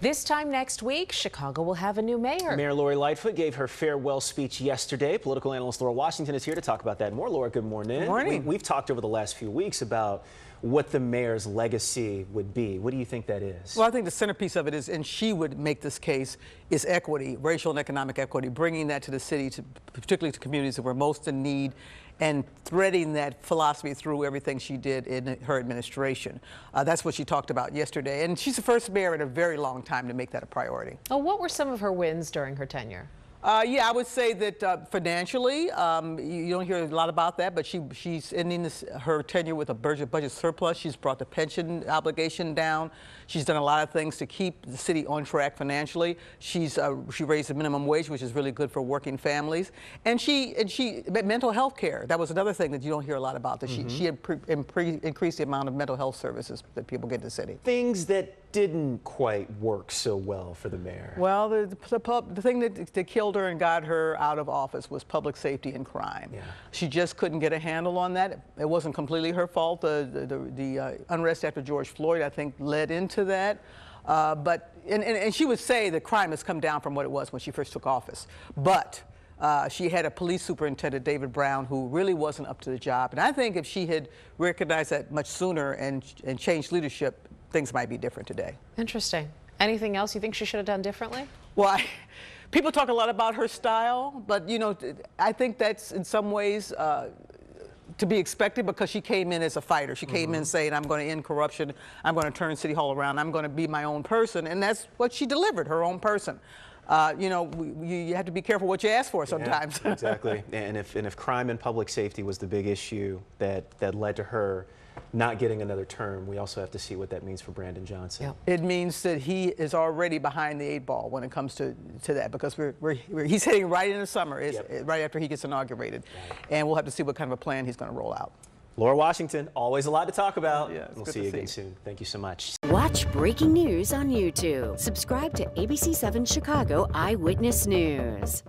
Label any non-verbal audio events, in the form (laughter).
This time next week, Chicago will have a new mayor. Mayor Lori Lightfoot gave her farewell speech yesterday. Political analyst Laura Washington is here to talk about that more. Laura, good morning. Good morning. We, have talked over the last few weeks about what the mayor's legacy would be. What do you think that is? Well, I think the centerpiece of it is, and she would make this case, is equity, racial and economic equity, bringing that to the city, to, particularly to communities that were most in need, and threading that philosophy through everything she did in her administration. Uh, that's what she talked about yesterday. And she's the first mayor in a very long time to make that a priority. Oh, what were some of her wins during her tenure? Uh, yeah, I would say that uh, financially, um, you, you, don't hear a lot about that, but she she's ending this, her tenure with a budget, budget surplus. She's brought the pension obligation down. She's done a lot of things to keep the city on track financially. She's uh, she raised the minimum wage, which is really good for working families, and she and she mental health care. That was another thing that you don't hear a lot about. That mm -hmm. she mm-hmm. she increased the amount of mental health services that people get in the city. Things that didn't quite work so well for the mayor. Well, the the, the thing that, that killed her and got her out of office was public safety and crime. Yeah. She just couldn't get a handle on that. It wasn't completely her fault. The, the, the uh, unrest after George Floyd, I think, led into that. Uh, but, and, and, and she would say the crime has come down from what it was when she first took office. But uh, she had a police superintendent, David Brown, who really wasn't up to the job. And I think if she had recognized that much sooner and, and changed leadership, things might be different today. Interesting. Anything else you think she should have done differently? Well, I, (laughs) people talk a lot about her style, but you know, I think that's in some ways uh, to be expected because she came in as a fighter. She came mm -hmm. in mm-hmm. saying, I'm going to end corruption, I'm going to turn City Hall around, I'm going to be my own person, and that's what she delivered, her own person. Uh, you know, we, you have to be careful what you ask for sometimes. Yeah, (laughs) exactly. and if and if crime and public safety was the big issue that that led to her not getting another term, we also have to see what that means for Brandon Johnson. Yep. It means that he is already behind the eight ball when it comes to, to that because we're, we're, we're he's hitting right in the summer, yep. right after he gets inaugurated. Right. And we'll have to see what kind of a plan he's going to roll out. Laura Washington, always a lot to talk about. Yeah, we'll see you again soon. Thank you so much. Watch breaking news on YouTube. Subscribe to ABC7 Chicago Eyewitness News.